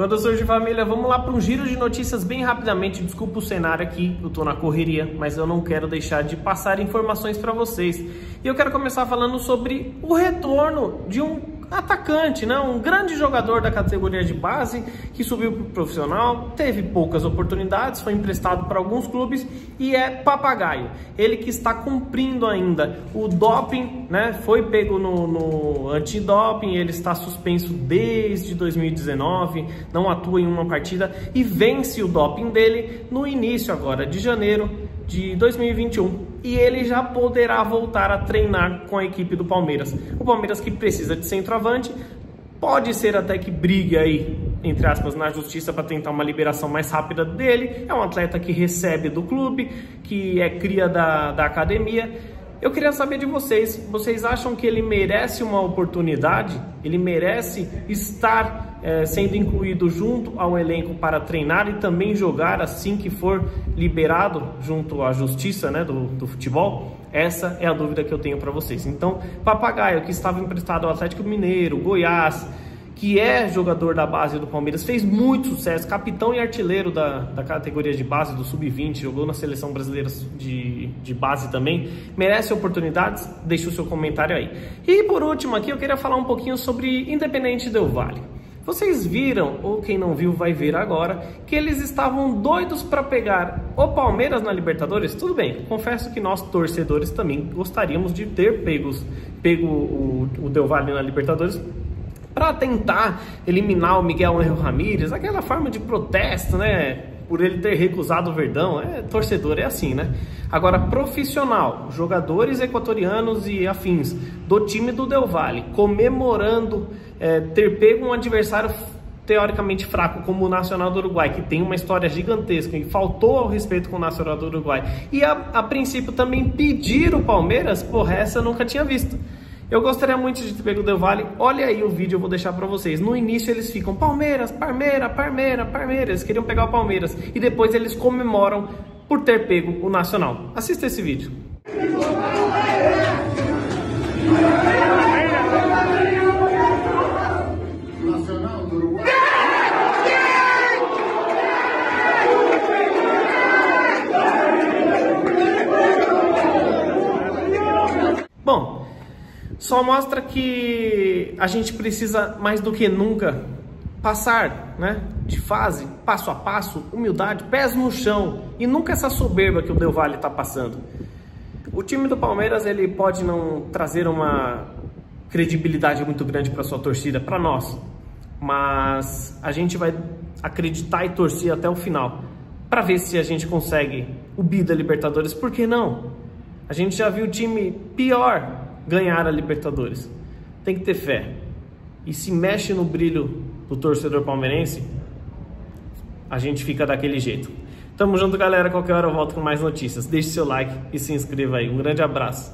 Quando surge família, vamos lá para um giro de notícias bem rapidamente. Desculpa o cenário aqui, eu tô na correria, mas eu não quero deixar de passar informações para vocês. E eu quero começar falando sobre o retorno de um atacante, né? um grande jogador da categoria de base que subiu para o profissional, teve poucas oportunidades, foi emprestado para alguns clubes e é papagaio. Ele que está cumprindo ainda o doping, né? foi pego no, no antidoping, ele está suspenso desde 2019, não atua em uma partida e vence o doping dele no início agora de janeiro de 2021 e ele já poderá voltar a treinar com a equipe do Palmeiras. O Palmeiras que precisa de centroavante, pode ser até que brigue aí, entre aspas, na justiça para tentar uma liberação mais rápida dele. É um atleta que recebe do clube, que é cria da, da academia eu queria saber de vocês, vocês acham que ele merece uma oportunidade? Ele merece estar é, sendo incluído junto ao elenco para treinar e também jogar assim que for liberado junto à justiça né, do, do futebol? Essa é a dúvida que eu tenho para vocês. Então, Papagaio, que estava emprestado ao Atlético Mineiro, Goiás, que é jogador da base do Palmeiras, fez muito sucesso, capitão e artilheiro da, da categoria de base do Sub-20, jogou na seleção brasileira de, de base também, merece oportunidades? Deixe o seu comentário aí. E por último aqui eu queria falar um pouquinho sobre Independente Del Vale. Vocês viram, ou quem não viu vai ver agora, que eles estavam doidos para pegar o Palmeiras na Libertadores? Tudo bem, confesso que nós torcedores também gostaríamos de ter pegos, pego o, o Del Valle na Libertadores para tentar eliminar o Miguel Angel Ramírez, aquela forma de protesto, né? Por ele ter recusado o Verdão, é torcedor, é assim, né? Agora, profissional, jogadores equatorianos e afins do time do Del Valle comemorando é, ter pego um adversário teoricamente fraco como o Nacional do Uruguai, que tem uma história gigantesca e faltou ao respeito com o Nacional do Uruguai, e a, a princípio também pedir o Palmeiras, porra, essa eu nunca tinha visto. Eu gostaria muito de ter pego o Del Valle. Olha aí o vídeo, eu vou deixar para vocês. No início eles ficam Palmeiras, Palmeiras, Palmeiras, Palmeiras. Eles queriam pegar o Palmeiras. E depois eles comemoram por ter pego o Nacional. Assista esse vídeo. Bom, só mostra que a gente precisa mais do que nunca passar, né, de fase, passo a passo, humildade, pés no chão e nunca essa soberba que o Del Valle está passando. O time do Palmeiras ele pode não trazer uma credibilidade muito grande para sua torcida, para nós, mas a gente vai acreditar e torcer até o final para ver se a gente consegue o bi da Libertadores. Por que não? A gente já viu time pior ganhar a Libertadores. Tem que ter fé. E se mexe no brilho do torcedor palmeirense, a gente fica daquele jeito. Tamo junto, galera. Qualquer hora eu volto com mais notícias. Deixe seu like e se inscreva aí. Um grande abraço.